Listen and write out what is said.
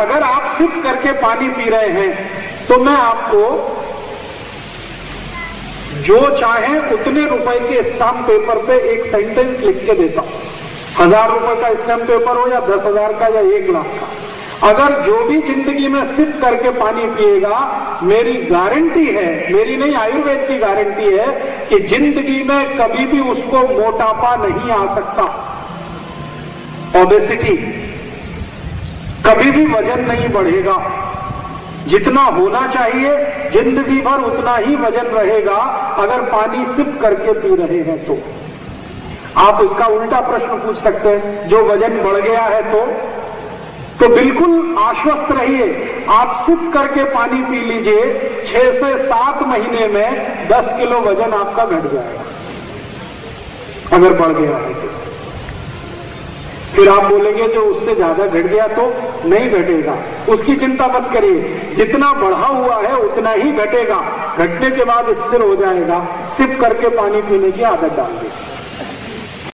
SIP करके पानी P रहे हैं तो मैं आपको जो चाहे उतने रुपए के स्टाम्प पेपर पे एक सेंटेंस लिख के देता हूँ। हज़ार रुपए का स्टाम्प पेपर हो या दस हज़ार का या एक लाख का। अगर जो भी ज़िंदगी में सिप करके पानी पिएगा, मेरी गारंटी है, मेरी नहीं, आयुर्वेद की गारंटी है कि ज़िंदगी में कभी भी उसको मोटापा नहीं आ सकता। ओबेसिटी कभी भी वज़न नहीं बढ़ेगा। जितना होना चाहिए, ज़िंदगी भर उतना ही वज़न रहेगा, अगर पानी सिप करके पी रहे हैं तो। आप इसका उल्टा प्रश्न पूछ सकते हैं, जो वज़न बढ़ गया है तो। तो बिल्कुल आश्वस्त रहिए, आप सिप करके पानी पी लीजिए, छह से सात महीने में दस किलो वज़न आपका घट जाएगा। अगर बढ़ गया है तो। फिर आप बोलेंगे जो उससे ज़्यादा घट गया तो नहीं घटेगा। उसकी चिंता मत करिए। जितना बढ़ा हुआ है, उतना ही घटेगा। घटने के बाद स्थिर हो जाएगा। सिप करके पानी पीने की आदत डाल